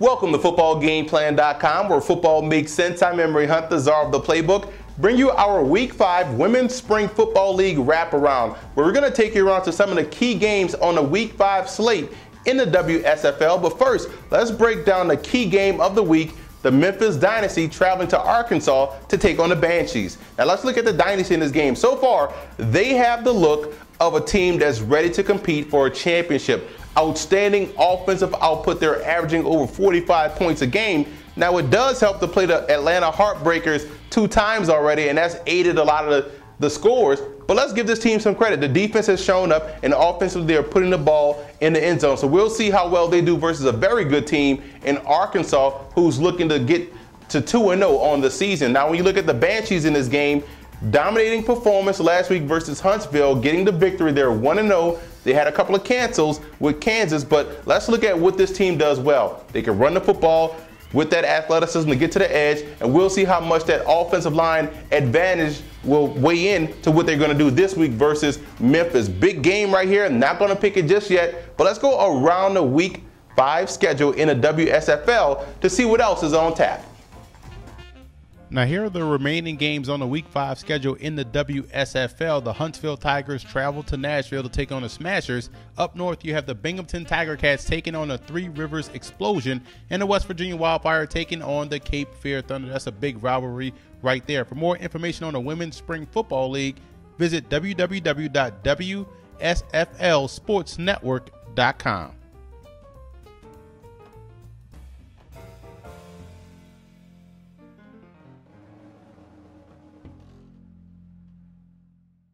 Welcome to FootballGamePlan.com, where football makes sense. I'm Emory Hunt, the czar of the playbook. Bring you our Week 5 Women's Spring Football League wraparound, where we're going to take you around to some of the key games on the Week 5 slate in the WSFL. But first, let's break down the key game of the week the Memphis Dynasty traveling to Arkansas to take on the Banshees. Now let's look at the Dynasty in this game. So far, they have the look of a team that's ready to compete for a championship. Outstanding offensive output. They're averaging over 45 points a game. Now it does help to play the Atlanta Heartbreakers two times already, and that's aided a lot of the, the scores. But let's give this team some credit. The defense has shown up, and offensively, they're putting the ball in the end zone. So we'll see how well they do versus a very good team in Arkansas who's looking to get to 2 0 on the season. Now, when you look at the Banshees in this game, dominating performance last week versus Huntsville, getting the victory. They're 1 0. They had a couple of cancels with Kansas, but let's look at what this team does well. They can run the football with that athleticism to get to the edge, and we'll see how much that offensive line advantage will weigh in to what they're going to do this week versus Memphis. Big game right here. Not going to pick it just yet, but let's go around the week five schedule in the WSFL to see what else is on tap. Now, here are the remaining games on the Week 5 schedule in the WSFL. The Huntsville Tigers travel to Nashville to take on the Smashers. Up north, you have the Binghamton Tiger Cats taking on the Three Rivers Explosion, and the West Virginia Wildfire taking on the Cape Fear Thunder. That's a big rivalry right there. For more information on the Women's Spring Football League, visit www.wsflsportsnetwork.com.